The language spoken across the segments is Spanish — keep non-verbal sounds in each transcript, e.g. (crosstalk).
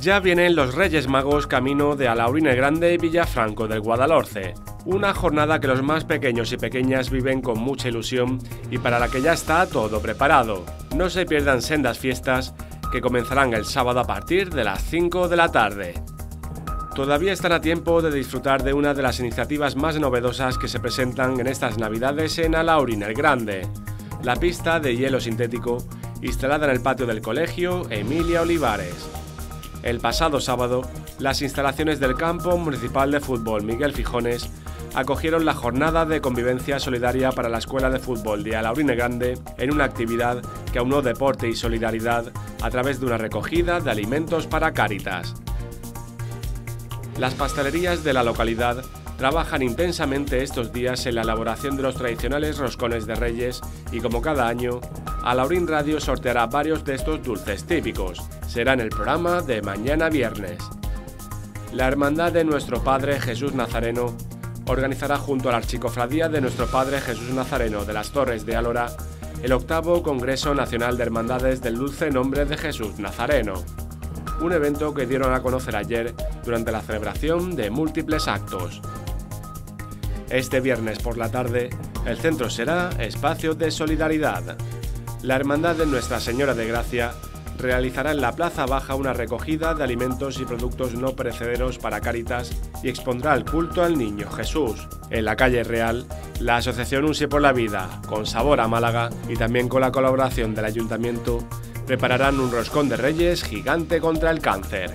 Ya vienen los Reyes Magos camino de Alaurín el Grande y Villafranco del Guadalhorce. Una jornada que los más pequeños y pequeñas viven con mucha ilusión y para la que ya está todo preparado. No se pierdan sendas fiestas que comenzarán el sábado a partir de las 5 de la tarde. Todavía están a tiempo de disfrutar de una de las iniciativas más novedosas que se presentan en estas navidades en Alaurín el Grande, la pista de hielo sintético instalada en el patio del colegio Emilia Olivares. El pasado sábado, las instalaciones del campo municipal de fútbol Miguel Fijones acogieron la jornada de convivencia solidaria para la Escuela de Fútbol de Alaurine Grande en una actividad que aunó deporte y solidaridad a través de una recogida de alimentos para Cáritas. Las pastelerías de la localidad trabajan intensamente estos días en la elaboración de los tradicionales roscones de Reyes y como cada año, Alaurín Radio sorteará varios de estos dulces típicos. Será en el programa de mañana viernes. La Hermandad de Nuestro Padre Jesús Nazareno organizará junto a la Archicofradía de Nuestro Padre Jesús Nazareno de las Torres de Alora el octavo Congreso Nacional de Hermandades del Dulce Nombre de Jesús Nazareno, un evento que dieron a conocer ayer durante la celebración de múltiples actos. Este viernes por la tarde, el centro será Espacio de Solidaridad. La Hermandad de Nuestra Señora de Gracia realizará en la Plaza Baja una recogida de alimentos y productos no perecederos para Cáritas y expondrá el culto al Niño Jesús. En la calle Real, la Asociación Unse por la Vida, con sabor a Málaga y también con la colaboración del Ayuntamiento, prepararán un roscón de reyes gigante contra el cáncer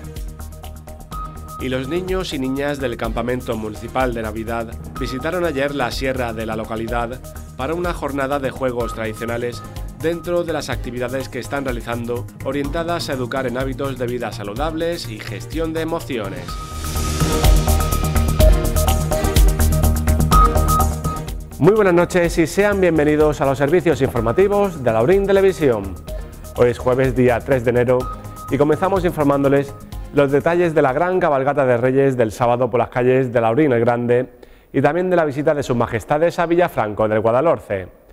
y los niños y niñas del campamento municipal de Navidad visitaron ayer la sierra de la localidad para una jornada de juegos tradicionales dentro de las actividades que están realizando orientadas a educar en hábitos de vida saludables y gestión de emociones. Muy buenas noches y sean bienvenidos a los servicios informativos de Laurín Televisión. Hoy es jueves día 3 de enero y comenzamos informándoles los detalles de la gran cabalgata de Reyes del sábado por las calles de Laurín el Grande y también de la visita de sus majestades a Villafranco del Guadalhorce.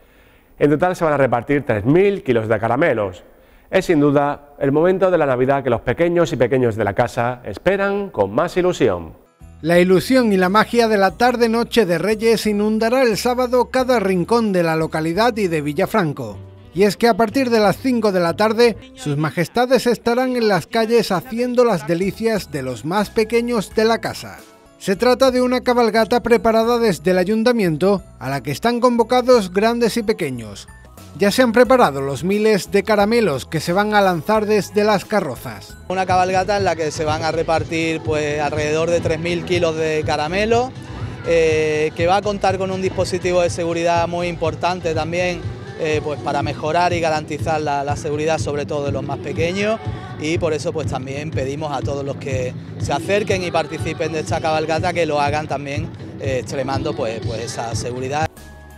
En total se van a repartir 3.000 kilos de caramelos. Es sin duda el momento de la Navidad que los pequeños y pequeños de la casa esperan con más ilusión. La ilusión y la magia de la tarde-noche de Reyes inundará el sábado cada rincón de la localidad y de Villafranco. Y es que a partir de las 5 de la tarde, sus majestades estarán en las calles haciendo las delicias de los más pequeños de la casa. Se trata de una cabalgata preparada desde el ayuntamiento a la que están convocados grandes y pequeños. Ya se han preparado los miles de caramelos que se van a lanzar desde las carrozas. Una cabalgata en la que se van a repartir pues, alrededor de 3.000 kilos de caramelo, eh, que va a contar con un dispositivo de seguridad muy importante también eh, pues para mejorar y garantizar la, seguridad sobre todo de los más pequeños y por eso pues también pedimos a todos los que se acerquen y participen de esta cabalgata que lo hagan también eh, extremando pues, pues esa seguridad.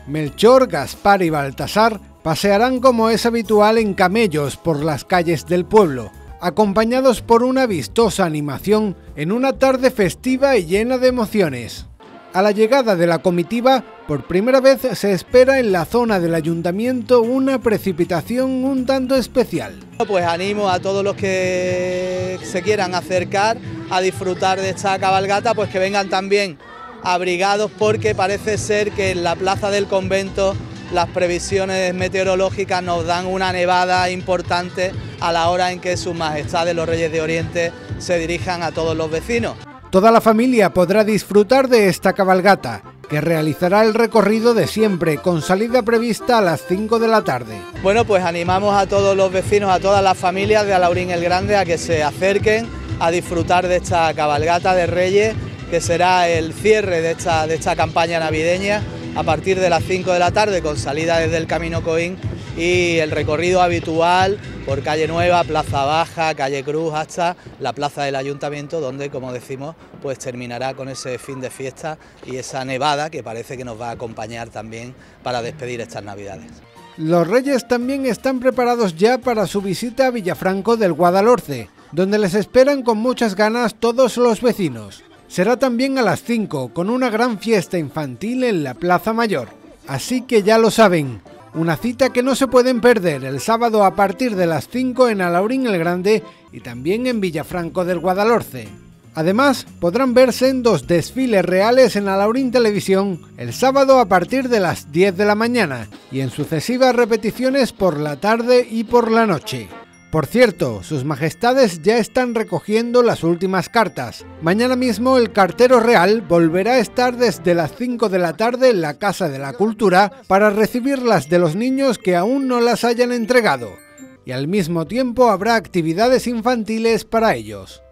Melchor, Gaspar y Baltasar pasearán como es habitual en camellos por las calles del pueblo, acompañados por una vistosa animación en una tarde festiva y llena de emociones. A la llegada de la comitiva, por primera vez se espera en la zona del ayuntamiento una precipitación un tanto especial. Pues animo a todos los que se quieran acercar a disfrutar de esta cabalgata, pues que vengan también abrigados porque parece ser que en la plaza del convento las previsiones meteorológicas nos dan una nevada importante a la hora en que sus majestades los Reyes de Oriente se dirijan a todos los vecinos. Toda la familia podrá disfrutar de esta cabalgata, que realizará el recorrido de siempre, con salida prevista a las 5 de la tarde. Bueno, pues animamos a todos los vecinos, a todas las familias de Alaurín el Grande a que se acerquen a disfrutar de esta cabalgata de Reyes, que será el cierre de esta, de esta campaña navideña a partir de las 5 de la tarde, con salida desde el Camino Coín y el recorrido habitual por calle Nueva, Plaza Baja, calle Cruz hasta la plaza del Ayuntamiento donde como decimos pues terminará con ese fin de fiesta y esa nevada que parece que nos va a acompañar también para despedir estas navidades. Los Reyes también están preparados ya para su visita a Villafranco del Guadalhorce, donde les esperan con muchas ganas todos los vecinos. Será también a las 5 con una gran fiesta infantil en la Plaza Mayor. Así que ya lo saben, Una cita que no se pueden perder el sábado a partir de las 5 en Alaurín el Grande y también en Villafranco del Guadalhorce. Además, podrán verse en dos desfiles reales en Alaurín Televisión el sábado a partir de las 10 de la mañana y en sucesivas repeticiones por la tarde y por la noche. Por cierto, sus majestades ya están recogiendo las últimas cartas. Mañana mismo el cartero real volverá a estar desde las 5 de la tarde en la Casa de la Cultura para recibirlas de los niños que aún no las hayan entregado. Y al mismo tiempo habrá actividades infantiles para ellos.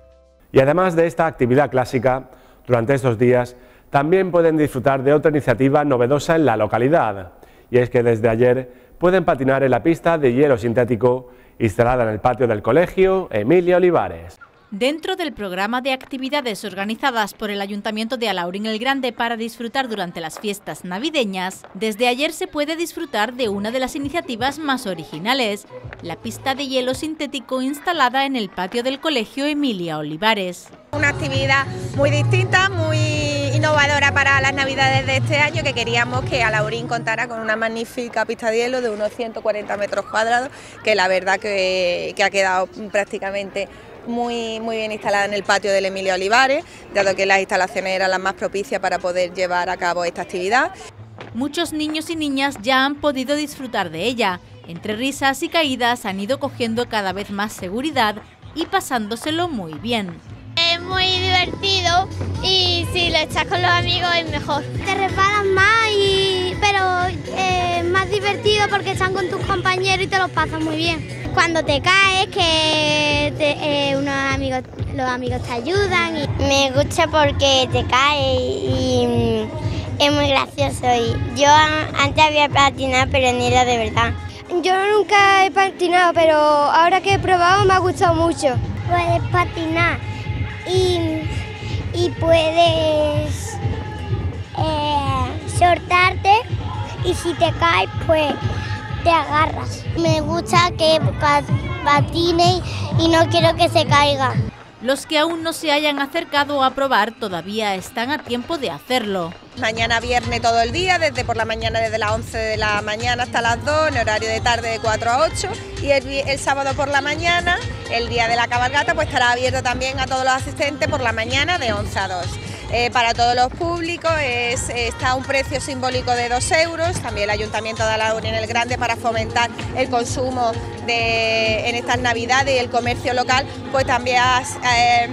Y además de esta actividad clásica, durante estos días también pueden disfrutar de otra iniciativa novedosa en la localidad, y es que desde ayer pueden patinar en la pista de hielo sintético instalada en el patio del colegio Emilia Olivares. Dentro del programa de actividades organizadas por el Ayuntamiento de Alaurín el Grande para disfrutar durante las fiestas navideñas, desde ayer se puede disfrutar de una de las iniciativas más originales, la pista de hielo sintético instalada en el patio del Colegio Emilia Olivares. Una actividad muy distinta, muy innovadora para las navidades de este año que queríamos que Alaurín contara con una magnífica pista de hielo de unos 140 metros cuadrados que la verdad que, ha quedado prácticamente muy, muy bien instalada en el patio del Emilio Olivares, dado que las instalaciones eran las más propicias para poder llevar a cabo esta actividad. Muchos niños y niñas ya han podido disfrutar de ella. Entre risas y caídas han ido cogiendo cada vez más seguridad y pasándoselo muy bien. Es muy divertido y si lo echas con los amigos es mejor. Te resbalas más, y, pero es eh, más divertido porque están con tus compañeros y te los pasas muy bien cuando te caes, que eh, unos amigos, los amigos te ayudan. Y... Me gusta porque te caes y mm, es muy gracioso. Y yo antes había patinado, pero ni era de verdad. Yo nunca he patinado, pero ahora que he probado me ha gustado mucho. Puedes patinar y, y puedes eh, soltarte y si te caes, pues te agarras. Me gusta que patine y no quiero que se caiga. Los que aún no se hayan acercado a probar todavía están a tiempo de hacerlo. Mañana viernes todo el día, desde por la mañana desde las 11 de la mañana hasta las 2, en horario de tarde de 4 a 8 y el, el sábado por la mañana, el día de la cabalgata, pues estará abierto también a todos los asistentes por la mañana de 11 a 2. Eh, para todos los públicos, está un precio simbólico de 2 euros, también el Ayuntamiento de la Unión el Grande para fomentar el consumo en estas navidades y el comercio local, pues también eh,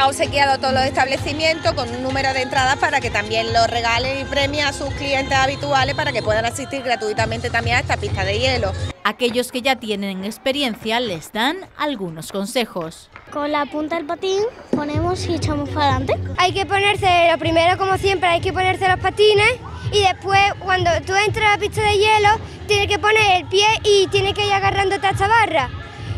ha obsequiado todos los establecimientos con un número de entradas para que también lo regalen y premien a sus clientes habituales para que puedan asistir gratuitamente también a esta pista de hielo. Aquellos que ya tienen experiencia les dan algunos consejos. Con la punta del patín ponemos y echamos para adelante. Hay que ponerse, lo primero como siempre, hay que ponerse los patines y después cuando tú entras a la pista de hielo tienes que poner el pie y tienes que ir agarrándote a esta barra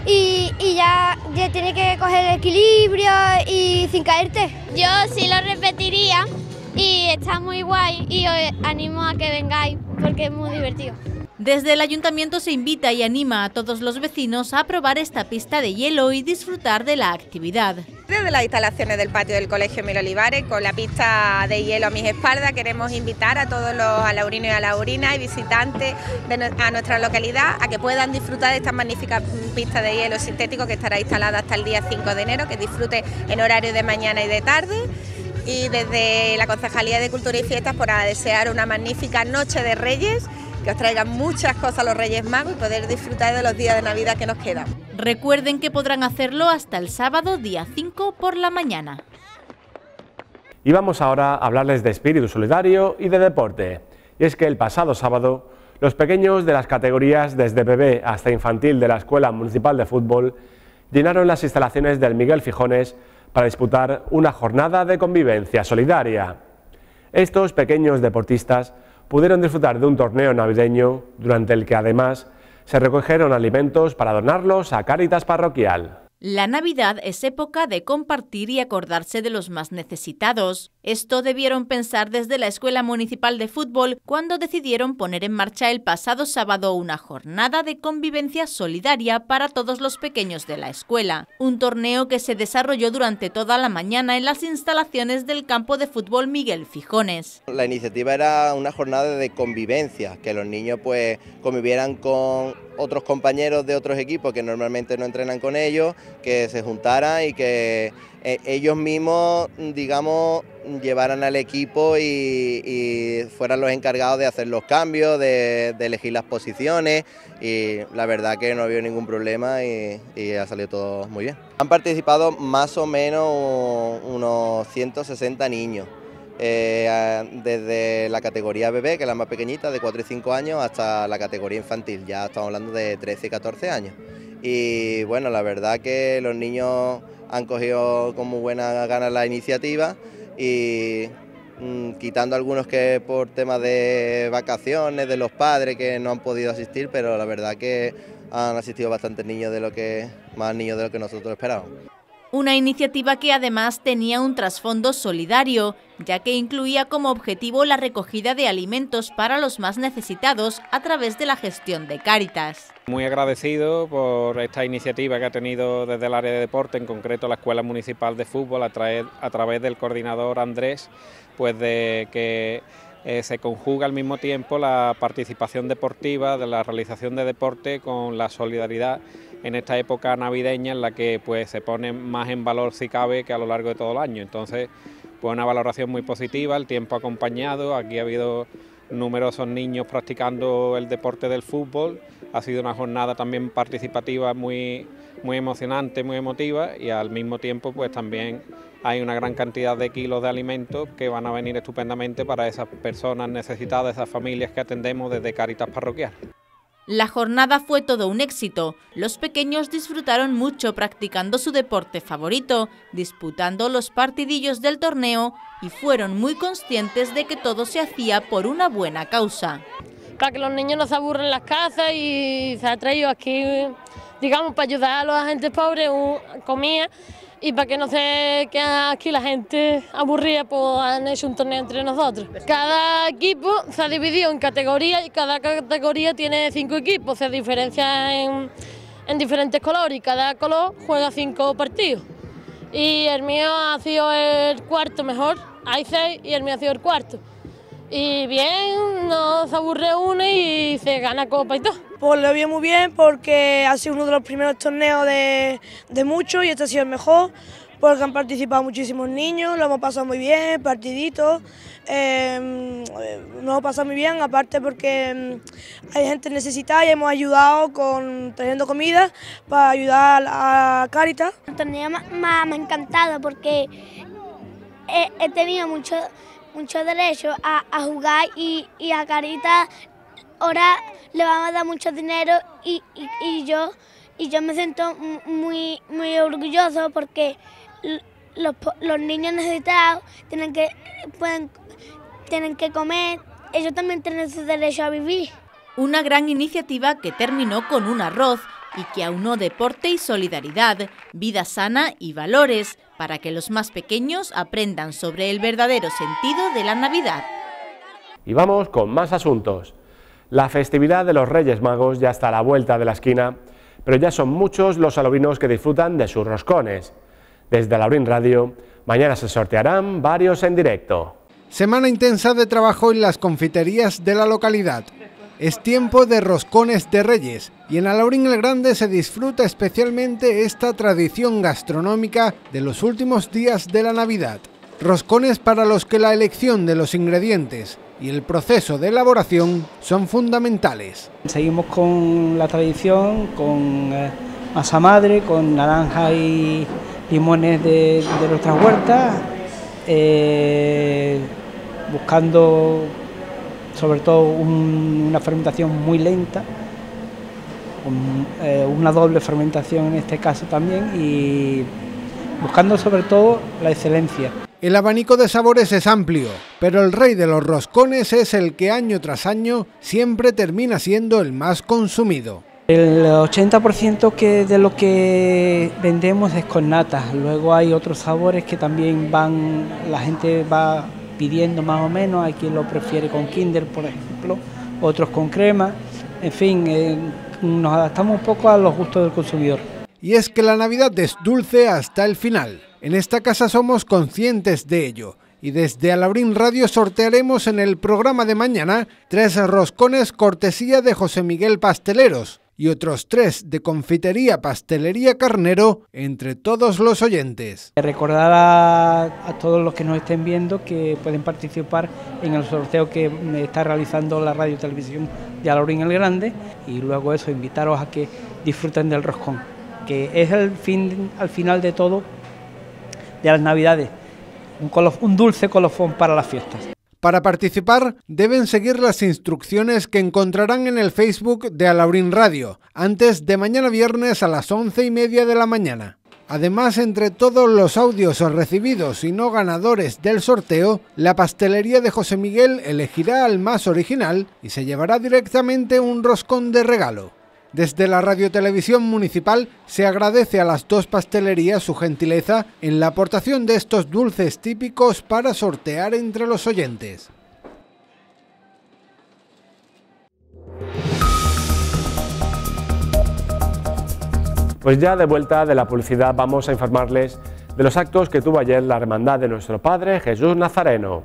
y, ya, ya tienes que coger el equilibrio y sin caerte. Yo sí lo repetiría y está muy guay y os animo a que vengáis porque es muy divertido. Desde el ayuntamiento se invita y anima a todos los vecinos a probar esta pista de hielo y disfrutar de la actividad. Desde las instalaciones del patio del Colegio Mil Olivares, con la pista de hielo a mis espaldas, queremos invitar a todos los alaurinos y alaurinas y visitantes de a nuestra localidad a que puedan disfrutar de esta magnífica pista de hielo sintético que estará instalada hasta el día 5 de enero, que disfrute en horario de mañana y de tarde. Y desde la Concejalía de Cultura y Fiestas para desear una magnífica noche de Reyes que os traigan muchas cosas los Reyes Magos y poder disfrutar de los días de Navidad que nos quedan. Recuerden que podrán hacerlo hasta el sábado día 5 por la mañana. Y vamos ahora a hablarles de espíritu solidario y de deporte. Y es que el pasado sábado, los pequeños de las categorías desde bebé hasta infantil de la Escuela Municipal de Fútbol llenaron las instalaciones del Miguel Fijones para disputar una jornada de convivencia solidaria. Estos pequeños deportistas pudieron disfrutar de un torneo navideño durante el que además se recogieron alimentos para donarlos a Cáritas Parroquial. La Navidad es época de compartir y acordarse de los más necesitados. Esto debieron pensar desde la Escuela Municipal de Fútbol cuando decidieron poner en marcha el pasado sábado una jornada de convivencia solidaria para todos los pequeños de la escuela, un torneo que se desarrolló durante toda la mañana en las instalaciones del campo de fútbol Miguel Fijones. La iniciativa era una jornada de convivencia, que los niños pues convivieran con otros compañeros de otros equipos que normalmente no entrenan con ellos, que se juntaran y que eh, ellos mismos, digamos, llevaran al equipo y, fueran los encargados de hacer los cambios, de, elegir las posiciones y la verdad que no ha habido ningún problema y, ha salido todo muy bien. Han participado más o menos unos 160 niños. Eh, desde la categoría bebé, que es la más pequeñita, de 4 y 5 años, hasta la categoría infantil, ya estamos hablando de 13 y 14 años. Y bueno, la verdad que los niños han cogido con muy buena gana la iniciativa y mm, quitando algunos que por temas de vacaciones, de los padres que no han podido asistir, pero la verdad que han asistido bastantes niños de lo que, más niños de lo que nosotros esperábamos. Una iniciativa que además tenía un trasfondo solidario, ya que incluía como objetivo la recogida de alimentos para los más necesitados a través de la gestión de Cáritas. Muy agradecido por esta iniciativa que ha tenido desde el área de deporte, en concreto la Escuela Municipal de Fútbol, a, través del coordinador Andrés, pues de que eh, se conjuga al mismo tiempo la participación deportiva, de la realización de deporte con la solidaridad en esta época navideña en la que pues se pone más en valor si cabe que a lo largo de todo el año. Entonces, pues una valoración muy positiva, el tiempo acompañado, aquí ha habido numerosos niños practicando el deporte del fútbol, ha sido una jornada también participativa muy, muy emocionante, muy emotiva y al mismo tiempo pues también hay una gran cantidad de kilos de alimentos que van a venir estupendamente para esas personas necesitadas, esas familias que atendemos desde Caritas Parroquial. La jornada fue todo un éxito. Los pequeños disfrutaron mucho practicando su deporte favorito, disputando los partidillos del torneo y fueron muy conscientes de que todo se hacía por una buena causa. Para que los niños no se aburren en las casas y se ha traído aquí, digamos, para ayudar a los agentes pobres, comida y para que no se quede aquí la gente aburrida, pues han hecho un torneo entre nosotros. Cada equipo se ha dividido en categorías y cada categoría tiene cinco equipos, se diferencia en, en diferentes colores y cada color juega cinco partidos. Y el mío ha sido el cuarto mejor, hay seis y el mío ha sido el cuarto. Y bien, no se aburre uno y se gana copa y todo. Pues lo vi muy bien porque ha sido uno de los primeros torneos de, de muchos y este ha sido el mejor porque han participado muchísimos niños, lo hemos pasado muy bien, partiditos, eh, nos hemos pasado muy bien, aparte porque em, hay gente necesitada y hemos ayudado con trayendo comida para ayudar a Caritas. El torneo me, ha encantado porque he, tenido mucho mucho derecho a, jugar y, a Carita ahora le vamos a dar mucho dinero y, yo y yo me siento muy muy orgulloso porque los, los niños necesitados tienen que pueden tienen que comer, ellos también tienen su derecho a vivir. Una gran iniciativa que terminó con un arroz y que aunó deporte y solidaridad, vida sana y valores para que los más pequeños aprendan sobre el verdadero sentido de la Navidad. Y vamos con más asuntos. La festividad de los Reyes Magos ya está a la vuelta de la esquina, pero ya son muchos los alovinos que disfrutan de sus roscones. Desde Laurín Radio, mañana se sortearán varios en directo. Semana intensa de trabajo en las confiterías de la localidad. Es tiempo de roscones de reyes y en Alaurín el Grande se disfruta especialmente esta tradición gastronómica de los últimos días de la Navidad. Roscones para los que la elección de los ingredientes y el proceso de elaboración son fundamentales. Seguimos con la tradición, con eh, masa madre, con naranja y limones de, nuestras huertas, eh, buscando sobre todo una fermentación muy lenta, eh, una doble fermentación en este caso también y buscando sobre todo la excelencia. El abanico de sabores es amplio, pero el rey de los roscones es el que año tras año siempre termina siendo el más consumido. El 80% que de lo que vendemos es con nata, luego hay otros sabores que también van, la gente va pidiendo más o menos, hay quien lo prefiere con Kinder, por ejemplo, otros con crema, en fin, eh, nos adaptamos un poco a los gustos del consumidor. Y es que la Navidad es dulce hasta el final. En esta casa somos conscientes de ello y desde Alaurín Radio sortearemos en el programa de mañana tres roscones cortesía de José Miguel Pasteleros y otros tres de Confitería Pastelería Carnero entre todos los oyentes. Recordar a, todos los que nos estén viendo que pueden participar en el sorteo que está realizando la radio y televisión de Alaurín el Grande y luego eso, invitaros a que disfruten del roscón, que es el fin, al final de todo de las navidades un, dulce colofón para las fiestas. Para participar deben seguir las instrucciones que encontrarán en el Facebook de Alaurín Radio antes de mañana viernes a las once y media de la mañana. Además, entre todos los audios recibidos y no ganadores del sorteo, la pastelería de José Miguel elegirá al más original y se llevará directamente un roscón de regalo. Desde la Radiotelevisión Municipal se agradece a las dos pastelerías su gentileza en la aportación de estos dulces típicos para sortear entre los oyentes. Pues ya de vuelta de la publicidad vamos a informarles de los actos que tuvo ayer la Hermandad de nuestro Padre Jesús Nazareno.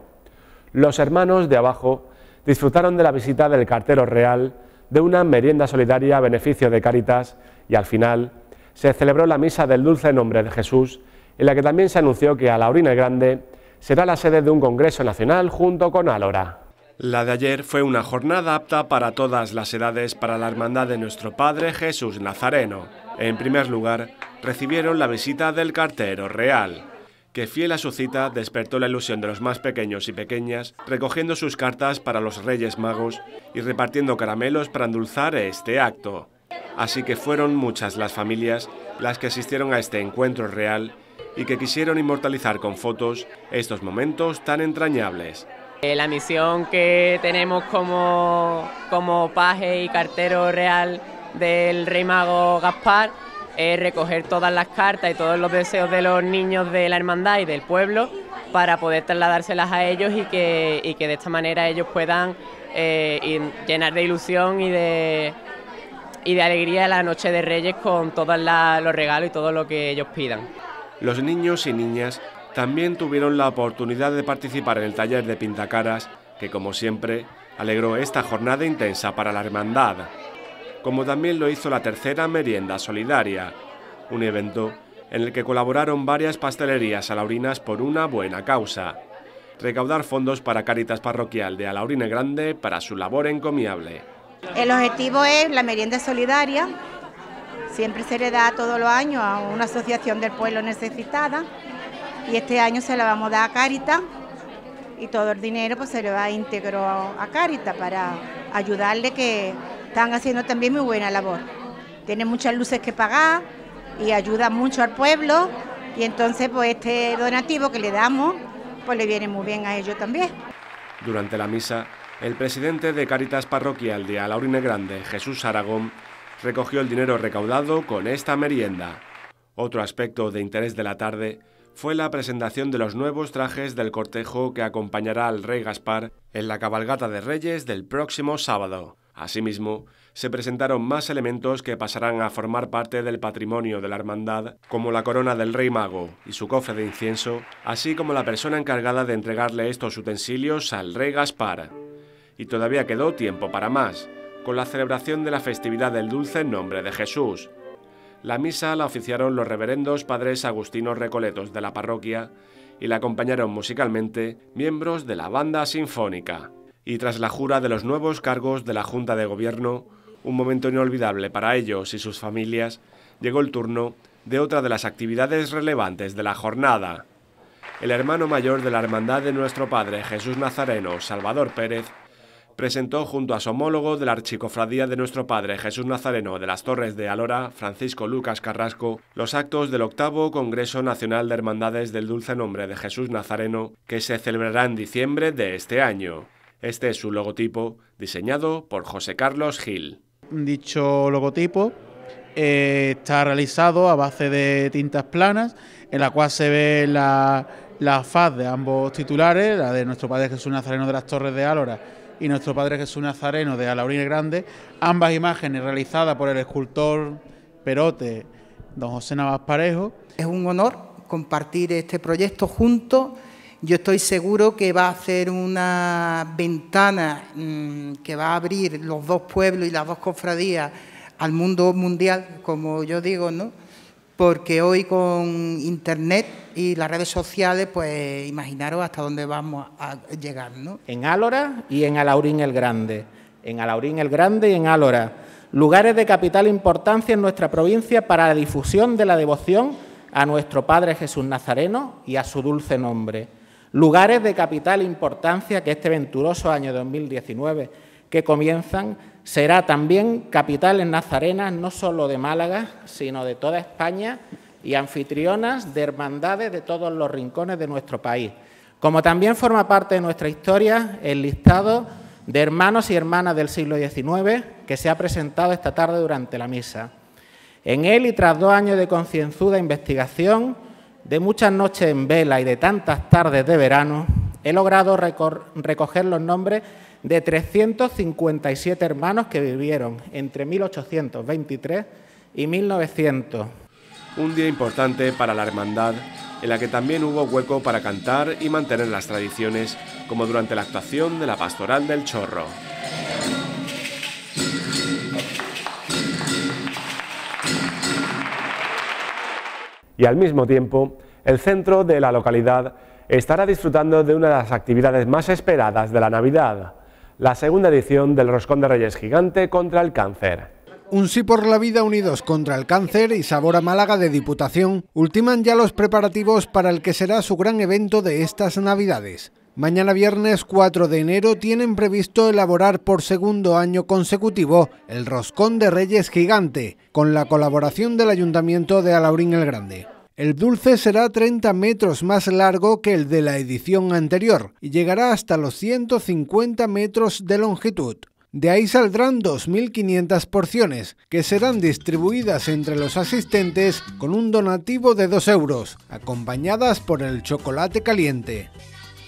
Los hermanos de abajo disfrutaron de la visita del cartero real de una merienda solidaria a beneficio de Cáritas y al final se celebró la misa del dulce nombre de Jesús, en la que también se anunció que Alaurina el Grande será la sede de un congreso nacional junto con Alora. La de ayer fue una jornada apta para todas las edades para la hermandad de nuestro Padre Jesús Nazareno. En primer lugar, recibieron la visita del cartero real, que fiel a su cita despertó la ilusión de los más pequeños y pequeñas, recogiendo sus cartas para los Reyes Magos y repartiendo caramelos para endulzar este acto. Así que fueron muchas las familias las que asistieron a este encuentro real y que quisieron inmortalizar con fotos estos momentos tan entrañables. Eh, la misión que tenemos como, como paje y cartero real del Rey Mago Gaspar es recoger todas las cartas y todos los deseos de los niños de la hermandad y del pueblo para poder trasladárselas a ellos y que, que de esta manera ellos puedan eh, llenar de ilusión y de, y de alegría la noche de Reyes con todos los regalos y todo lo que ellos pidan. Los niños y niñas también tuvieron la oportunidad de participar en el taller de pintacaras que como siempre alegró esta jornada intensa para la hermandad como también lo hizo la tercera merienda solidaria, un evento en el que colaboraron varias pastelerías alaurinas por una buena causa, recaudar fondos para Caritas Parroquial de Alaurine Grande para su labor encomiable. El objetivo es la merienda solidaria, siempre se le da todos los años a una asociación del pueblo necesitada. Y este año se la vamos a dar a Caritas. Y todo el dinero pues se le va íntegro a Caritas para ayudarle que están haciendo también muy buena labor. Tienen muchas luces que pagar y ayudan mucho al pueblo y entonces pues este donativo que le damos pues le viene muy bien a ellos también. Durante la misa, el presidente de Caritas Parroquial de Alaurine Grande, Jesús Aragón, recogió el dinero recaudado con esta merienda. Otro aspecto de interés de la tarde fue la presentación de los nuevos trajes del cortejo que acompañará al rey Gaspar en la cabalgata de Reyes del próximo sábado. Asimismo, se presentaron más elementos que pasarán a formar parte del patrimonio de la hermandad, como la corona del Rey Mago y su cofre de incienso, así como la persona encargada de entregarle estos utensilios al Rey Gaspar. Y todavía quedó tiempo para más, con la celebración de la festividad del dulce nombre de Jesús. La misa la oficiaron los reverendos padres agustinos recoletos de la parroquia y la acompañaron musicalmente miembros de la banda sinfónica y tras la jura de los nuevos cargos de la Junta de Gobierno, un momento inolvidable para ellos y sus familias, llegó el turno de otra de las actividades relevantes de la jornada. El hermano mayor de la Hermandad de Nuestro Padre Jesús Nazareno, Salvador Pérez, presentó junto a su homólogo de la Archicofradía de Nuestro Padre Jesús Nazareno de las Torres de Alora, Francisco Lucas Carrasco, los actos del octavo Congreso Nacional de Hermandades del Dulce Nombre de Jesús Nazareno, que se celebrará en diciembre de este año. Este es su logotipo, diseñado por José Carlos Gil. Dicho logotipo eh, está realizado a base de tintas planas, en la cual se ve la, la faz de ambos titulares, la de nuestro Padre Jesús Nazareno de las Torres de Álora y nuestro Padre Jesús Nazareno de Alaurín el Grande, ambas imágenes realizadas por el escultor Perote, don José Navas Parejo. Es un honor compartir este proyecto juntos. Yo estoy seguro que va a ser una ventana mm, que va a abrir los dos pueblos y las dos cofradías al mundo mundial, como yo digo, ¿no? Porque hoy con Internet y las redes sociales, pues imaginaros hasta dónde vamos a llegar, ¿no? En Álora y en Alaurín el Grande. En Alaurín el Grande y en Álora. Lugares de capital importancia en nuestra provincia para la difusión de la devoción a nuestro Padre Jesús Nazareno y a su dulce nombre. Lugares de capital importancia que este venturoso año 2019 que comienzan será también capitales nazarenas no solo de Málaga, sino de toda España y anfitrionas de hermandades de todos los rincones de nuestro país. Como también forma parte de nuestra historia el listado de hermanos y hermanas del siglo XIX que se ha presentado esta tarde durante la misa. En él, y tras dos años de concienzuda investigación, de muchas noches en vela y de tantas tardes de verano, he logrado recoger los nombres de 357 hermanos que vivieron entre 1823 y 1900. Un día importante para la hermandad, en la que también hubo hueco para cantar y mantener las tradiciones, como durante la actuación de la Pastoral del Chorro. Y al mismo tiempo, el centro de la localidad estará disfrutando de una de las actividades más esperadas de la Navidad, la segunda edición del Roscón de Reyes Gigante contra el cáncer. Un sí por la vida unidos contra el cáncer y Sabor a Málaga de Diputación ultiman ya los preparativos para el que será su gran evento de estas Navidades. Mañana viernes 4 de enero tienen previsto elaborar por segundo año consecutivo el Roscón de Reyes Gigante, con la colaboración del Ayuntamiento de Alaurín el Grande. El dulce será 30 metros más largo que el de la edición anterior y llegará hasta los 150 metros de longitud. De ahí saldrán 2.500 porciones, que serán distribuidas entre los asistentes con un donativo de 2 euros, acompañadas por el chocolate caliente.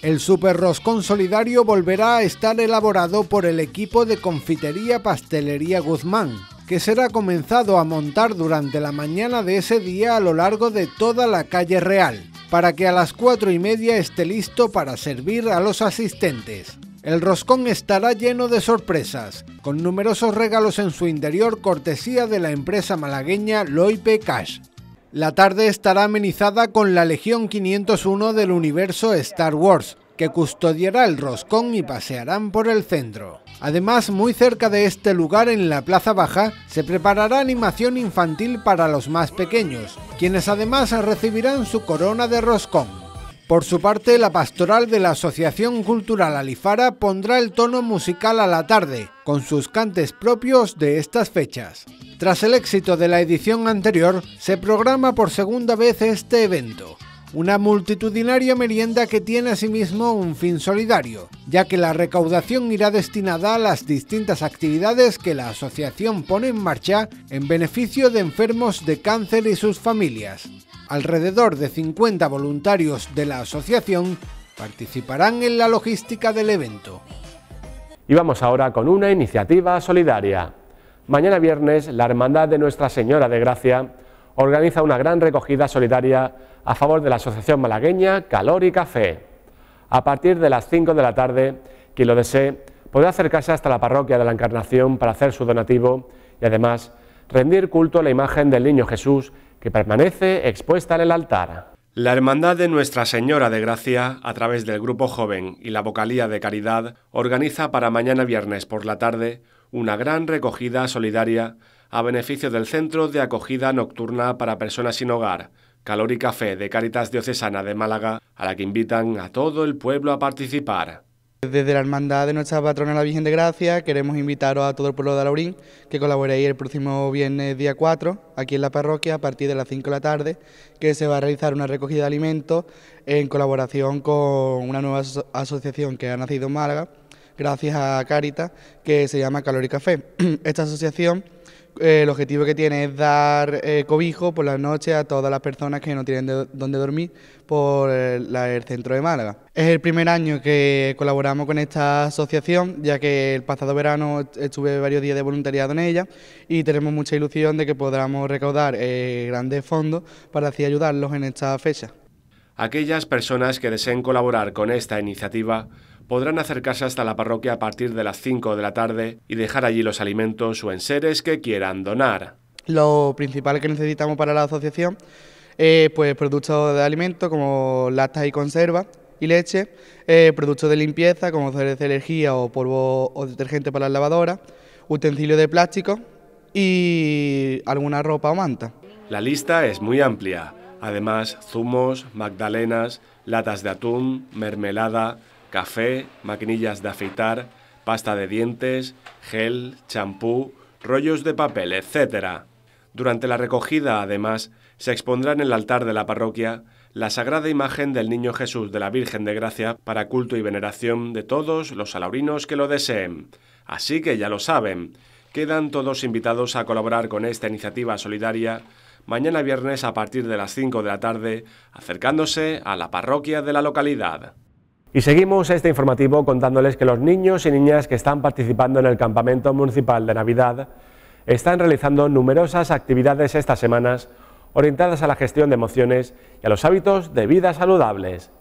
El Super Roscón Solidario volverá a estar elaborado por el equipo de Confitería Pastelería Guzmán, que será comenzado a montar durante la mañana de ese día a lo largo de toda la calle Real, para que a las cuatro y media esté listo para servir a los asistentes. El roscón estará lleno de sorpresas, con numerosos regalos en su interior cortesía de la empresa malagueña Loipe Cash. La tarde estará amenizada con la Legión 501 del universo Star Wars, que custodiará el roscón y pasearán por el centro. Además, muy cerca de este lugar, en la Plaza Baja, se preparará animación infantil para los más pequeños, quienes además recibirán su corona de roscón. Por su parte, la pastoral de la Asociación Cultural Alifara pondrá el tono musical a la tarde, con sus cantes propios de estas fechas. Tras el éxito de la edición anterior, se programa por segunda vez este evento, una multitudinaria merienda que tiene asimismo un fin solidario, ya que la recaudación irá destinada a las distintas actividades que la asociación pone en marcha en beneficio de enfermos de cáncer y sus familias. Alrededor de 50 voluntarios de la asociación participarán en la logística del evento. Y vamos ahora con una iniciativa solidaria. Mañana viernes, la Hermandad de Nuestra Señora de Gracia organiza una gran recogida solidaria a favor de la Asociación Malagueña Calor y Café. A partir de las 5 de la tarde, quien lo desee podrá acercarse hasta la parroquia de la Encarnación para hacer su donativo y además rendir culto a la imagen del Niño Jesús que permanece expuesta en el altar. La Hermandad de Nuestra Señora de Gracia, a través del Grupo Joven y la Vocalía de Caridad, organiza para mañana viernes por la tarde una gran recogida solidaria a beneficio del Centro de Acogida Nocturna para Personas sin Hogar, Calor y Café de Caritas Diocesana de Málaga, a la que invitan a todo el pueblo a participar. Desde la Hermandad de nuestra patrona la Virgen de Gracia queremos invitaros a todo el pueblo de Alaurín que colaboréis el próximo viernes día 4 aquí en la parroquia a partir de las 5 de la tarde que se va a realizar una recogida de alimentos en colaboración con una nueva asociación que ha nacido en Málaga gracias a Caritas, que se llama Calor y Café. (clears throat) Esta asociación eh, el objetivo que tiene es dar eh, cobijo por las noches a todas las personas que no tienen de, dónde dormir por el, centro de Málaga. Es el primer año que colaboramos con esta asociación, ya que el pasado verano estuve varios días de voluntariado en ella y tenemos mucha ilusión de que podamos recaudar eh, grandes fondos para así ayudarlos en esta fecha. Aquellas personas que deseen colaborar con esta iniciativa podrán acercarse hasta la parroquia a partir de las 5 de la tarde y dejar allí los alimentos o enseres que quieran donar. Lo principal que necesitamos para la asociación es pues, productos de alimentos como latas y conservas y leche, eh, productos de limpieza como de energía o polvo o detergente para las lavadoras, utensilios de plástico y alguna ropa o manta. La lista es muy amplia. Además, zumos, magdalenas, latas de atún, mermelada, café, maquinillas de afeitar, pasta de dientes, gel, champú, rollos de papel, etc. Durante la recogida, además, se expondrá en el altar de la parroquia la sagrada imagen del Niño Jesús de la Virgen de Gracia para culto y veneración de todos los alaurinos que lo deseen. Así que ya lo saben, quedan todos invitados a colaborar con esta iniciativa solidaria mañana viernes a partir de las 5 de la tarde, acercándose a la parroquia de la localidad. Y seguimos este informativo contándoles que los niños y niñas que están participando en el campamento municipal de Navidad están realizando numerosas actividades estas semanas orientadas a la gestión de emociones y a los hábitos de vida saludables.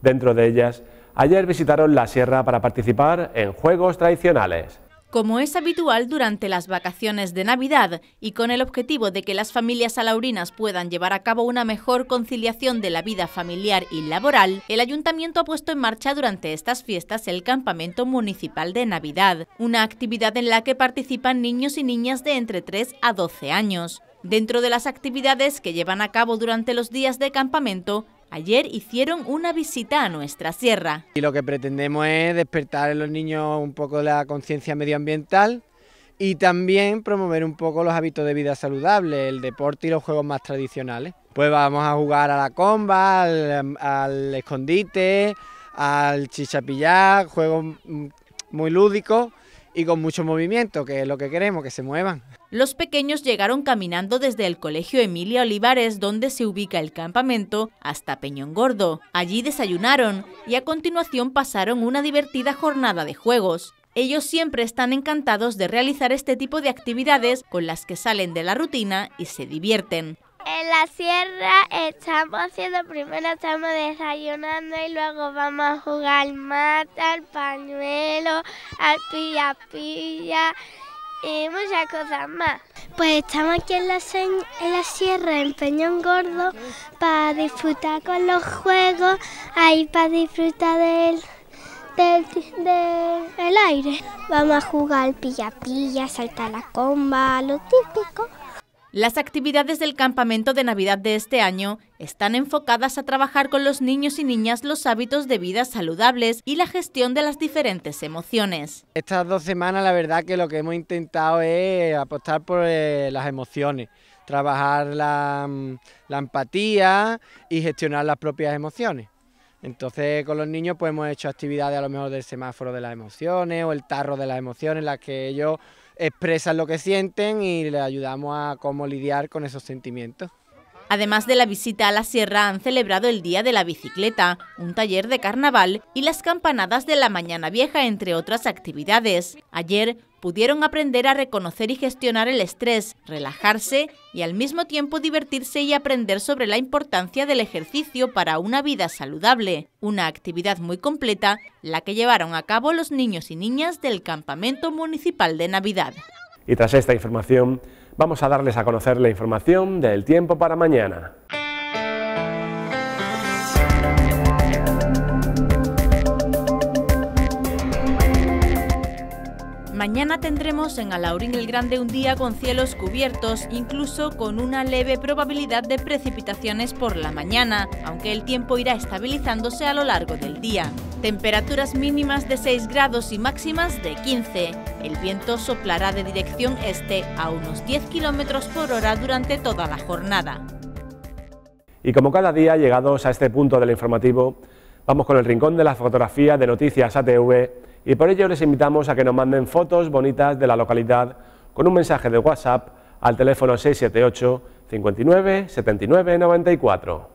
Dentro de ellas, ayer visitaron la sierra para participar en juegos tradicionales como es habitual durante las vacaciones de Navidad y con el objetivo de que las familias alaurinas puedan llevar a cabo una mejor conciliación de la vida familiar y laboral, el ayuntamiento ha puesto en marcha durante estas fiestas el Campamento Municipal de Navidad, una actividad en la que participan niños y niñas de entre 3 a 12 años. Dentro de las actividades que llevan a cabo durante los días de campamento Ayer hicieron una visita a nuestra sierra. Y lo que pretendemos es despertar en los niños un poco la conciencia medioambiental y también promover un poco los hábitos de vida saludable, el deporte y los juegos más tradicionales. Pues vamos a jugar a la comba, al, escondite, al chichapillar, juegos muy lúdicos y con mucho movimiento, que es lo que queremos, que se muevan. Los pequeños llegaron caminando desde el Colegio Emilia Olivares, donde se ubica el campamento, hasta Peñón Gordo. Allí desayunaron y a continuación pasaron una divertida jornada de juegos. Ellos siempre están encantados de realizar este tipo de actividades con las que salen de la rutina y se divierten. En la sierra estamos haciendo, primero estamos desayunando y luego vamos a jugar al mata, al pañuelo, al pilla pilla y muchas cosas más. Pues estamos aquí en la, en la sierra, en Peñón Gordo, para disfrutar con los juegos, ahí para disfrutar del, del, aire. Vamos a jugar pilla-pilla, saltar la comba, lo típico. Las actividades del campamento de Navidad de este año están enfocadas a trabajar con los niños y niñas los hábitos de vida saludables y la gestión de las diferentes emociones. Estas dos semanas la verdad que lo que hemos intentado es apostar por eh, las emociones, trabajar la, mm, la empatía y gestionar las propias emociones. Entonces con los niños pues hemos hecho actividades a lo mejor del semáforo de las emociones o el tarro de las emociones, en las que ellos expresan lo que sienten y les ayudamos a cómo lidiar con esos sentimientos. Además de la visita a la sierra, han celebrado el Día de la Bicicleta, un taller de carnaval y las campanadas de la Mañana Vieja, entre otras actividades. Ayer pudieron aprender a reconocer y gestionar el estrés, relajarse y al mismo tiempo divertirse y aprender sobre la importancia del ejercicio para una vida saludable, una actividad muy completa, la que llevaron a cabo los niños y niñas del Campamento Municipal de Navidad. Y tras esta información, vamos a darles a conocer la información del tiempo para mañana. Mañana tendremos en Alaurín el Grande un día con cielos cubiertos, incluso con una leve probabilidad de precipitaciones por la mañana, aunque el tiempo irá estabilizándose a lo largo del día. Temperaturas mínimas de 6 grados y máximas de 15. El viento soplará de dirección este a unos 10 kilómetros por hora durante toda la jornada. Y como cada día, llegados a este punto del informativo, vamos con el rincón de la fotografía de Noticias ATV y por ello les invitamos a que nos manden fotos bonitas de la localidad con un mensaje de WhatsApp al teléfono 678 59 79 94.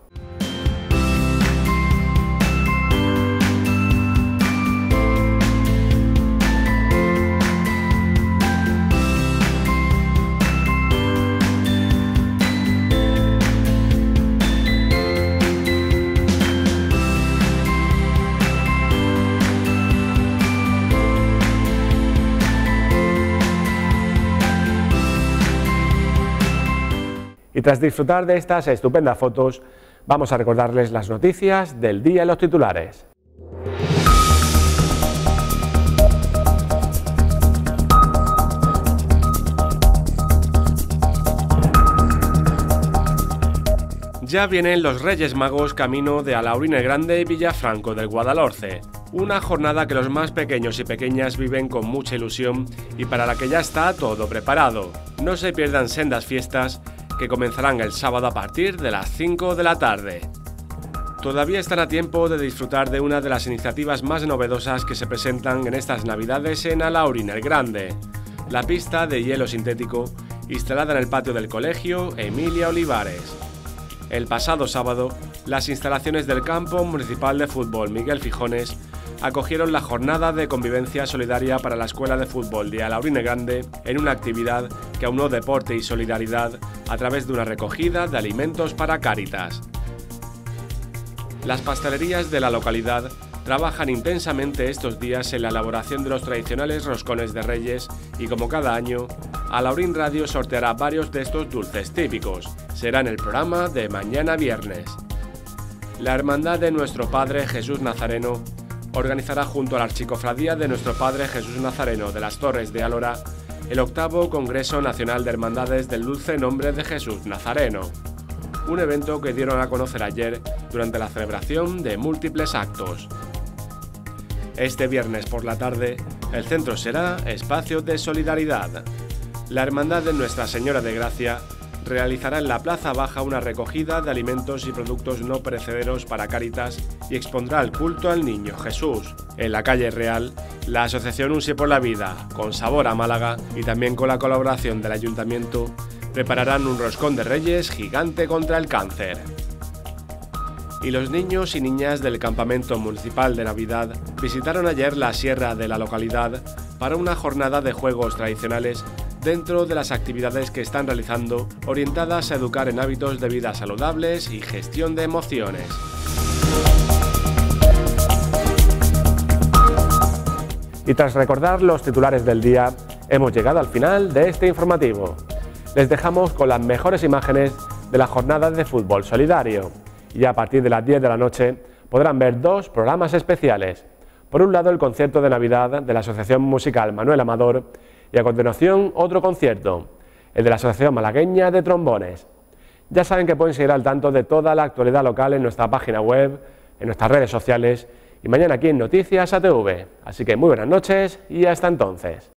Y tras disfrutar de estas estupendas fotos, vamos a recordarles las noticias del día en los titulares. Ya vienen los Reyes Magos camino de Alaurín el Grande y Villafranco del Guadalhorce, una jornada que los más pequeños y pequeñas viven con mucha ilusión y para la que ya está todo preparado. No se pierdan sendas fiestas que comenzarán el sábado a partir de las 5 de la tarde. Todavía están a tiempo de disfrutar de una de las iniciativas más novedosas que se presentan en estas navidades en Alaurín el Grande, la pista de hielo sintético instalada en el patio del colegio Emilia Olivares. El pasado sábado, las instalaciones del campo municipal de fútbol Miguel Fijones acogieron la jornada de convivencia solidaria para la Escuela de Fútbol de Alaurine Grande en una actividad que aunó deporte y solidaridad a través de una recogida de alimentos para Cáritas. Las pastelerías de la localidad trabajan intensamente estos días en la elaboración de los tradicionales roscones de Reyes y como cada año, Alaurín Radio sorteará varios de estos dulces típicos. Será en el programa de mañana viernes. La Hermandad de Nuestro Padre Jesús Nazareno organizará junto a la Archicofradía de Nuestro Padre Jesús Nazareno de las Torres de Alora el octavo Congreso Nacional de Hermandades del Dulce Nombre de Jesús Nazareno, un evento que dieron a conocer ayer durante la celebración de múltiples actos. Este viernes por la tarde, el centro será Espacio de Solidaridad. La Hermandad de Nuestra Señora de Gracia realizará en la Plaza Baja una recogida de alimentos y productos no perecederos para Cáritas y expondrá el culto al Niño Jesús. En la calle Real, la Asociación Unse por la Vida, con sabor a Málaga y también con la colaboración del Ayuntamiento, prepararán un roscón de reyes gigante contra el cáncer. Y los niños y niñas del campamento municipal de Navidad visitaron ayer la sierra de la localidad para una jornada de juegos tradicionales dentro de las actividades que están realizando orientadas a educar en hábitos de vida saludables y gestión de emociones. Y tras recordar los titulares del día, hemos llegado al final de este informativo. Les dejamos con las mejores imágenes de la jornada de fútbol solidario y a partir de las 10 de la noche podrán ver dos programas especiales. Por un lado, el concierto de Navidad de la Asociación Musical Manuel Amador y a continuación otro concierto, el de la Asociación Malagueña de Trombones. Ya saben que pueden seguir al tanto de toda la actualidad local en nuestra página web, en nuestras redes sociales y mañana aquí en Noticias ATV. Así que muy buenas noches y hasta entonces.